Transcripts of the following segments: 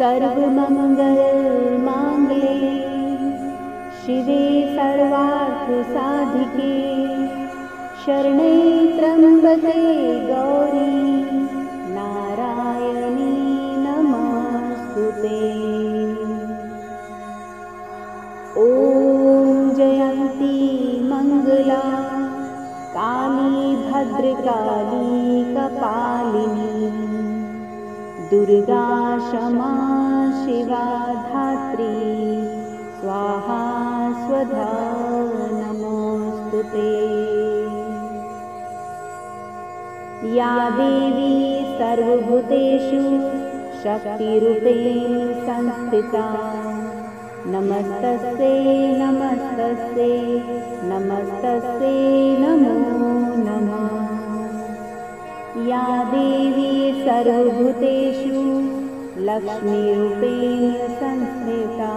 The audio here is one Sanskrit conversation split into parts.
सर्वमङ्गलमाङ्गले शिवे सर्वार्थसाधिके शरणे त्र्यम्बके गौरी नारायणी नमस्तु ते ॐ जयन्ती मङ्गला काली भद्रकाली कपालिनी दुर्गा क्षमा शिवा धात्री स्वाहा स्वधा नमोऽस्तु ते। या देवी सर्वभूतेषु शक्तिरूपेण संस्थिता। नमस्तस्ते नमस्तस्ते नमस्तस्ते नमो नमः या देवी सर्वभूतेषु लक्ष्मीरूपेण संस्थिता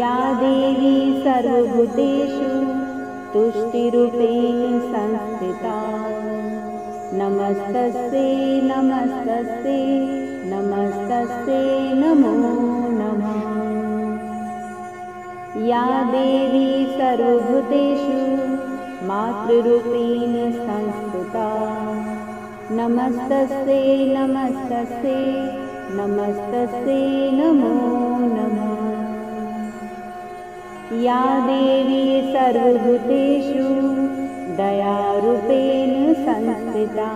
या देवी सर्वभूतेषु तुष्टिरूपेण संस्थिता नमस्तस्ते नमस्तस्ते नमस्तस्ते नमो नमः। या देवी सर्वभूतेषु मातृरूपेण संस्थिता नमस्तस्ते नमस्तस्ते नमस्तस्ते नमो नमः। या देवी सर्वभूतेषु दयारूपेण संस्थिता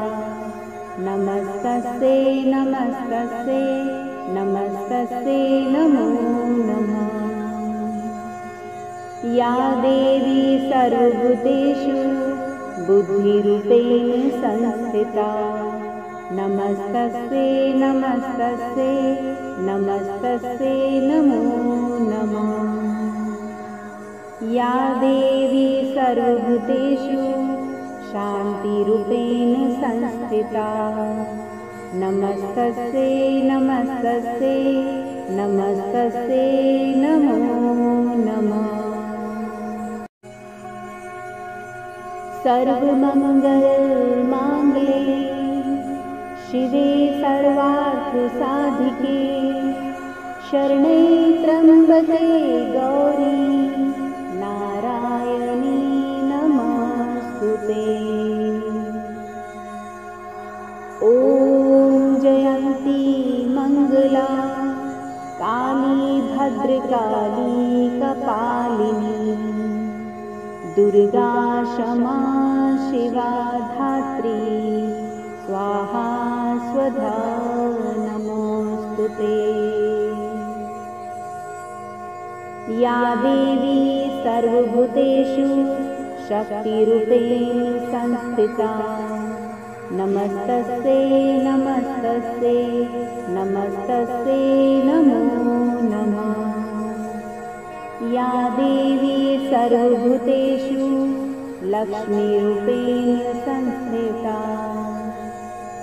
नमस्तस्ते नमस्तस्ते नमस्तस्ते नमो नमः। या देवी सर्वभूतेषु बुद्धिरूपेण संस्थिता। नमस्तस्ते नमस्तस्ते नमस्तस्ते नमो नमः। या देवी सर्वभूतेषु शान्तिरूपेण संस्थिता। नमस्तस्ते नमस्तस्ते नमस्तस्ते नमो नमः। सर्वमङ्गलमाङ्गले शिवे सर्वार्थसाधिके शरणे त्र्यम्बके गौरी कपालिनी शिवा धात्री स्वाहा स्वधा नमोऽस्तु ते। या देवी सर्वभूतेषु शक्तिरूपेण संस्थिता। नमस्तस्ते नमस्तस्ते नमस्तस्ते नमो नमः या देवी सर्वभूतेषु लक्ष्मीरूपेण संस्थिता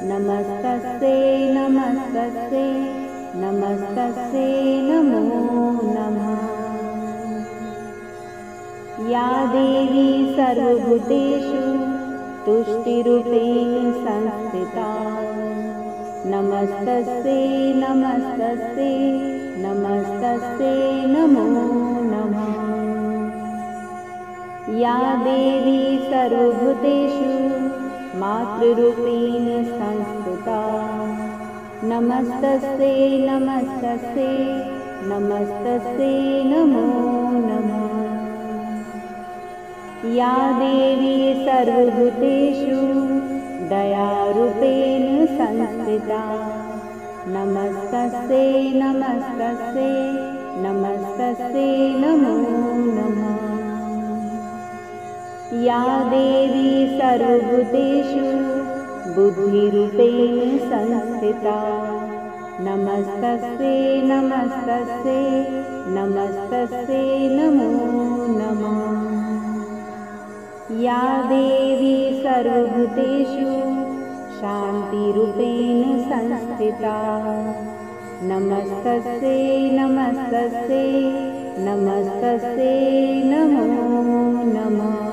नमस्तस्ते नमस्तस्ते नमस्तस्ते नमो नमः। या देवी सर्वभूतेषु तुष्टिरूपेण संस्थिता नमस्तस्ते नमस्तस्ते नमस्तस्ते नमो नमः या देवी सर्वभूतेषु नमो नमः। या देवी सर्वभूतेषु दयारूपेण संस्थिता। नमस्तस्ते नमस्तस्ते नमस्तस्ते नमो नमः या देवी सर्वभूतेषु बुद्धिरूपेण संस्थिता। नमस्तस्ते नमस्तस्ते नमो नमः। या देवी सर्वभूतेषु शान्तिरूपेण संस्थिता। नमस्तस्ते नमस्तस्ते नमस्तस्ते नमो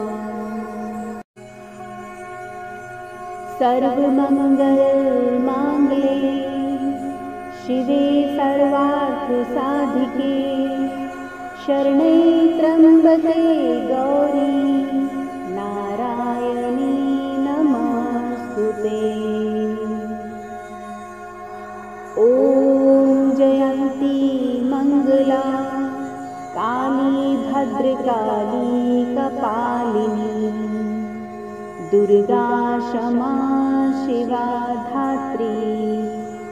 सर्वमङ्गलमाङ्गले शिवे सर्वार्थसाधिके शरणे त्र्यम्बके गौरी नारायणी नमस्तु। ते ॐ जयन्ती मङ्गला काली भद्रकाली दुर्गा क्षमा शिवा धात्री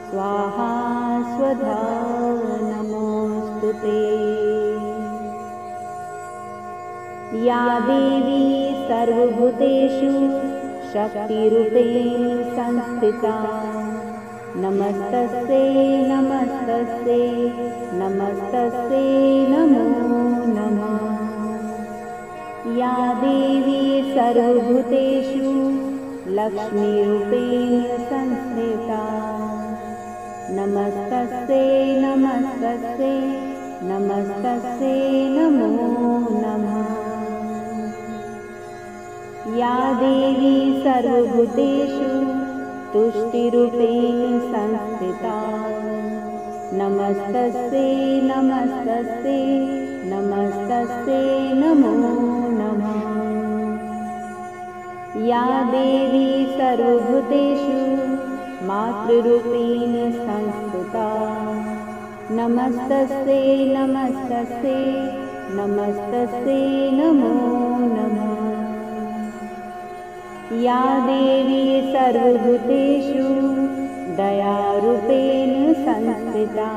स्वाहा स्वधा नमोऽस्तु ते। या देवी सर्वभूतेषु शक्तिरूपेण संस्थिता। नमस्तस्ते नमस्तस्ते नमस्तस्ते नमो नमः। या देवी लक्ष्मीरूपेण संस्थिता नमस्तस्ते नमस्तस्ते नमस्तस्ते नमो नमः। या देवी सर्वभूतेषु तुष्टिरूपेण संस्थिता। नमस्तस्ते नमस्तस्ते नमस्तस्ते नमो नमः या देवी सर्वभूतेषु मातृरूपेण नमः। या देवी सर्वभूतेषु दयारूपेण संस्थिता।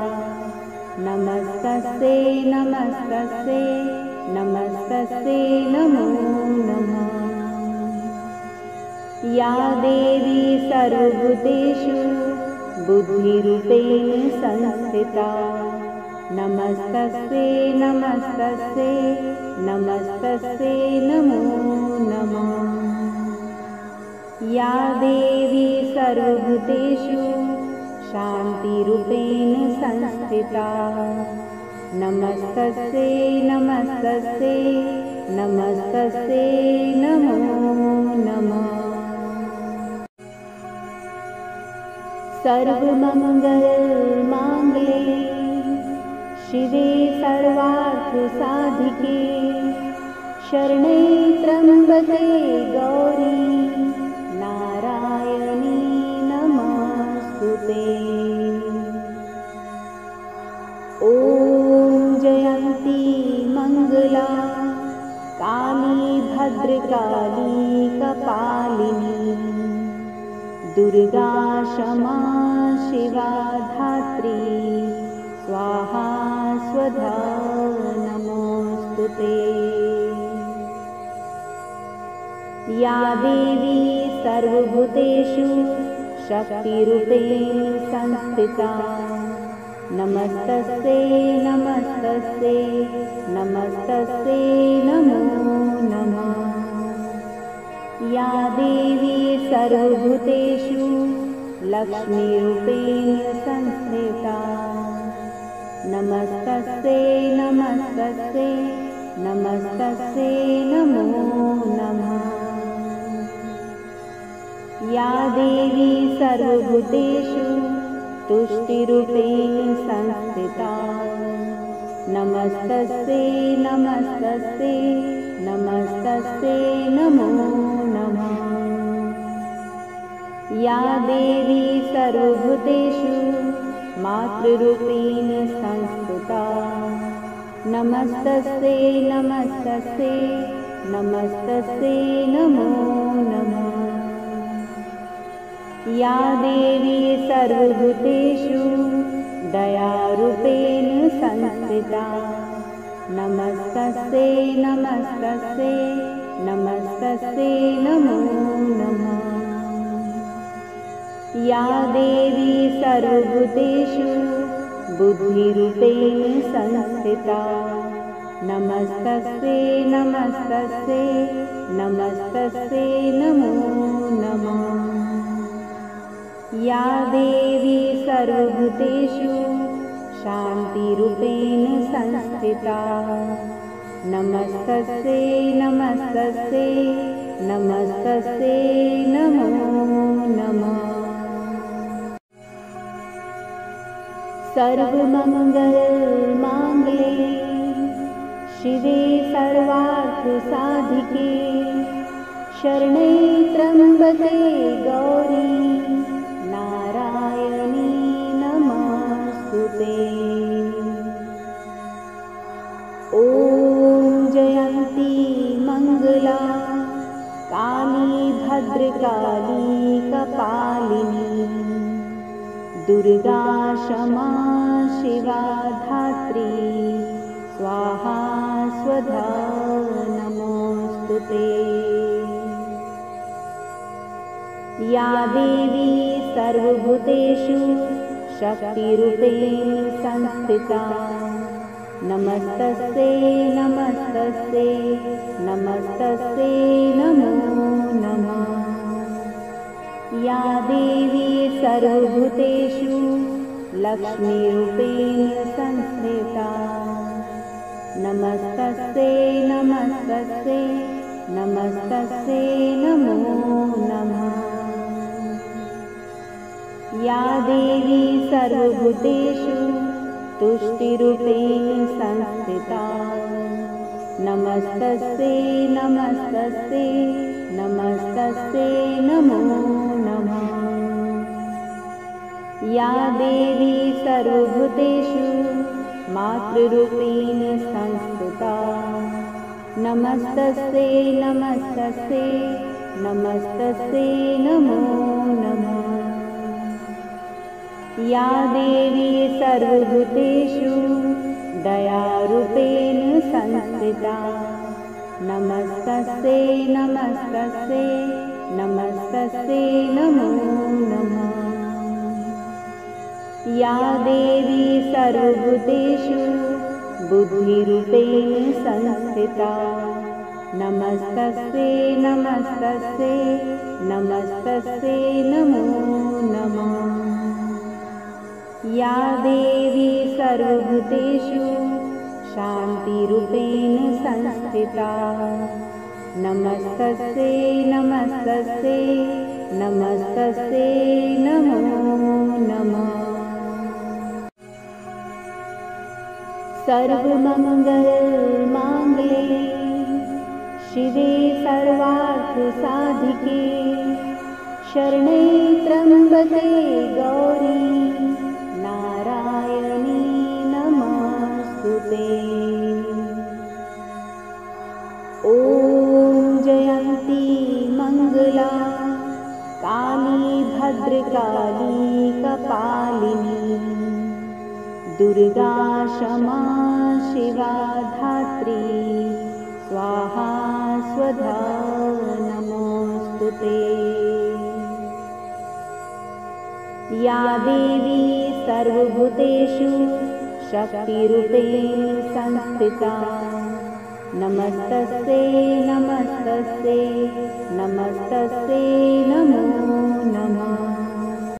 नमस्तस्ते नमस्तस्ते नमस्तस्ते नमो नमः या देवी सर्वभूतेषु बुद्धिरूपेण संस्थिता। नमस्तस्ते नमो नमः। या देवी सर्वभूतेषु शान्तिरूपेण संस्थिता। नमस्तस्ते नमस्तस्ते नमस्तस्ते नमो नमः सर्वमङ्गलमाङ्गले शिवे सर्वार्थसाधिके शरणे त्र्यम्बके गौरी नारायणी नमस्तु ते ॐ जयन्ती मङ्गला काली भद्रकाली दुर्गा क्षमा शिवा धात्री स्वाहा स्वधा नमोऽस्तु ते। या देवी सर्वभूतेषु शक्तिरूपेण संस्थिता। नमस्तस्ते नमस्तस्ते नमस्तस्ते नमो सर्वभूतेषु लक्ष्मीरूपेण संस्थिता नमस्तस्ते नमस्तस्ते नमस्तस्ते नमो नमः। या देवी सर्वभूतेषु तुष्टिरूपेण संस्थिता नमस्तस्ते नमस्तस्ते नमस्तस्ते नमो या देवी सर्वभूतेषु मातृरूपेण संस्थिता। नमस्तस्ते नमस्तस्ते नमस्तस्ते नमो नमः। या देवी सर्वभूतेषु दयारूपेण संस्थिता। नमस्तस्ते नमस्तस्ते नमस्तस्ते नमो नमः या देवी सर्वभूतेषु बुद्धिरूपेण संस्थिता। नमस्तस्ते नमस्तस्ते नमस्तस्ते नमो नमः। या देवी सर्वभूतेषु शान्तिरूपेण संस्थिता। नमस्तस्ते नमस्तस्ते नमस्तस्यै नमो नमः सर्वमङ्गलमाङ्गले शिवे सर्वार्थसाधिके शरणे त्र्यम्बके गौरी दुर्गा क्षमा शिवा धात्री स्वाहा स्वधा नमोऽस्तु ते। या देवी सर्वभूतेषु शक्तिरूपेण संस्थिता। नमस्तस्यै नमस्तस्यै नमस्तस्यै नमो नमः। या देवी सर्वभूतेषु लक्ष्मीरूपेण संस्थिता नमस्तस्यै नमस्तस्यै नमस्तस्यै नमो नमः। या देवी सर्वभूतेषु तुष्टिरूपेण संस्थिता नमस्तस्यै नमस्तस्यै नमस्तस्यै नमो नमः या देवी सर्वभूतेषु मातृरूपेण संस्थिता। या देवी सर्वभूतेषु दयारूपेण संस्थिता। नमस्तस्यै नमस्तस्यै नमस्तस्यै नमो नमः या देवी सर्वभूतेषु बुद्धिरूपेण संस्थिता। नमस्तस्यै नमो नमः। या देवी सर्वभूतेषु शान्तिरूपेण संस्थिता। नमस्तस्यै नमस्तस्यै नमस्तस्यै नमो नमः सर्वमङ्गलमाङ्गले शिवे सर्वार्थसाधिके शरणे त्र्यम्बके गौरी नारायणी नमस्तु ते। ॐ जयन्ती मङ्गला काली भद्रकाली कपालिनी दुर्गा क्षमा शिवा धात्री। स्वाहा स्वधा नमोऽस्तु ते। या देवी सर्वभूतेषु शक्तिरूपेण संस्थिता। नमस्तस्यै नमस्तस्यै नमस्तस्यै नमो नमः